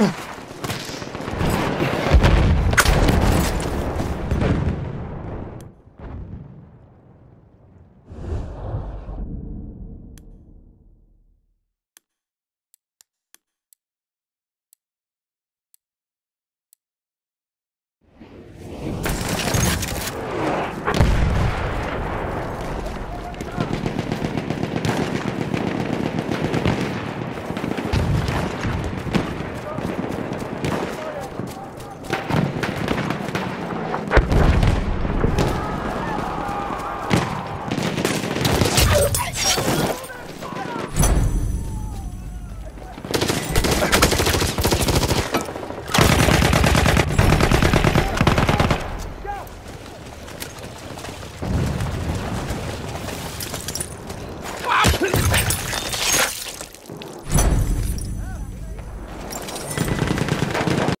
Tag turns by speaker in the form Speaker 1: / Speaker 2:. Speaker 1: Ugh. Ha ha ha!